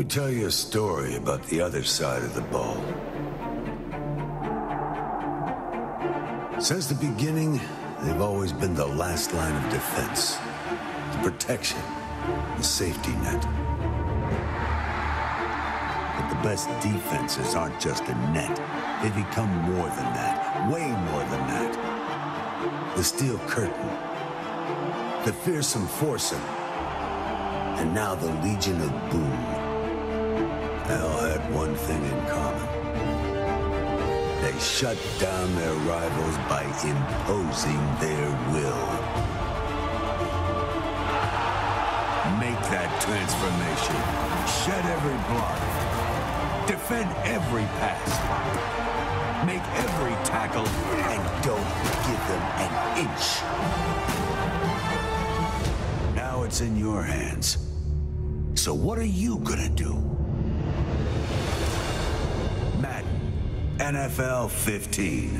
me tell you a story about the other side of the ball. Since the beginning, they've always been the last line of defense, the protection, the safety net. But the best defenses aren't just a net. They become more than that, way more than that. The steel curtain, the fearsome foursome, and now the Legion of Boom. They all had one thing in common. They shut down their rivals by imposing their will. Make that transformation. Shed every block. Defend every pass. Make every tackle and don't give them an inch. Now it's in your hands. So what are you gonna do? Madden NFL 15.